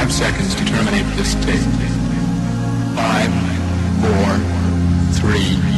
five seconds to terminate this tape. Five, four, three,